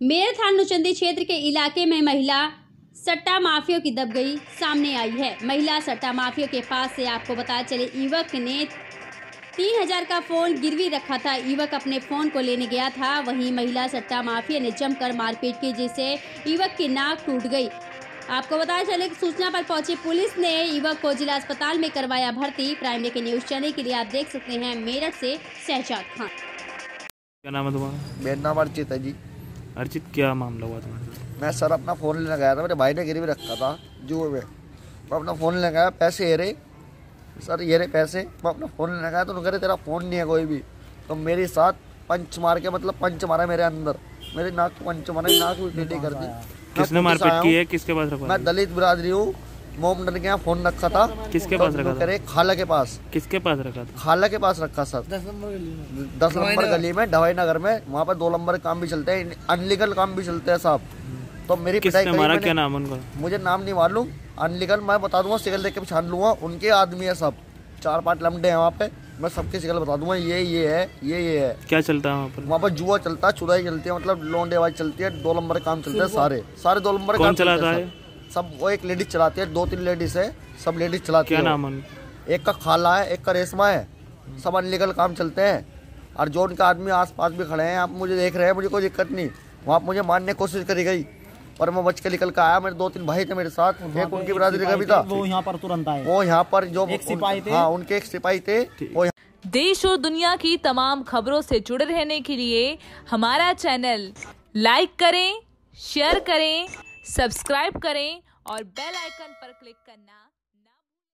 Mayor थाना नुचंदी क्षेत्र के इलाके में महिला सट्टा माफियों की दब गई सामने आई है। महिला सट्टा माफियों के पास से आपको बताया चले युवक ने तीन हज़ार का फ़ोन गिरवी रखा था। युवक अपने फ़ोन को लेने गया था। वहीं महिला सट्टा माफिया ने जमकर मारपीट की जिससे युवक की नाक टूट गई। आपको बताया चले कि सूचना पर पहुँची पुलिस ने युवक को जिला अस्पताल में करवाया भर्ती। प्राइमरी के न्यूज़ चैनल के लिए आप देख सकते हैं मेरठ से शहजाद खान। क्या नाम है तुम्हारा? मेरा नाम अर्चित है जी। अर्चित क्या मामला हुआ तुम्हारे साथ? मैं सर अपना फ़ोन लेने गया था मेरे भाई ने गिर भी रखा था जुए में। मैं अपना फ़ोन लेने गया पैसे ये रहे। सर ये रहे पैसे मैं अपना फ़ोन लेने गया तो उन्होंने कह तेरा फ़ोन नहीं है कोई भी। तो मेरे साथ पंच मार के मतलब पंच मारा मेरे अंदर। मेरे नाक पंच मारा नाक भी टेढ़ी कर दी। किसने मारपीट की है? किसके पास रखा मैं दलित बिरादरी हूँ। मोमडन के यहाँ फ़ोन रखा था। किसके तो पास रखा था? करे खाला के पास। किसके पास रखा था? खाला के पास रखा सर। दस नंबर गली में। ढवाई नगर। में वहाँ पर दो नंबर काम भी चलते हैं अनलीगल काम भी चलते हैं साहब। तो मेरी पिटाई किसने करी क्या नाम उनका? मुझे नाम नहीं मालूम। अनलीगल मैं बता दूँगा सिगल देख के पहचान लूँगा। उनके आदमी है सब। चार पाँच लम्डे हैं वहाँ पे। मैं सबके सिगल बता दूँगा ये ये है ये ये है। क्या चलता है वहाँ पर? वहाँ पर जुआ चलता है चुराई चलती है मतलब लोंडेबाज चलती है दो नंबर काम चलते हैं सारे। सारे दो नंबर काम चलते चलाता है? सब। वो एक लेडीज़ चलाती है दो तीन लेडीज़ है सब लेडीज़ चलाती क्या है नाम है एक का खाला है एक का रेशमा है सब अनलीगल काम चलते हैं। और जो उनके आदमी आस पास भी खड़े हैं आप मुझे देख रहे हैं मुझे कोई दिक्कत नहीं। वहाँ मुझे मारने की कोशिश करी गई पर मैं बच के निकल के आया मेरे दो तीन भाई थे मेरे साथ एक उनकी बिरादरी का भी था। वो यहाँ पर तुरंत आए। वो यहाँ पर जो एक सिपाही थे? हाँ उनके एक सिपाही थे वो देश और दुनिया की तमाम खबरों से जुड़े रहने के लिए हमारा चैनल लाइक करें शेयर करें सब्सक्राइब करें और बेल आइकन पर क्लिक करना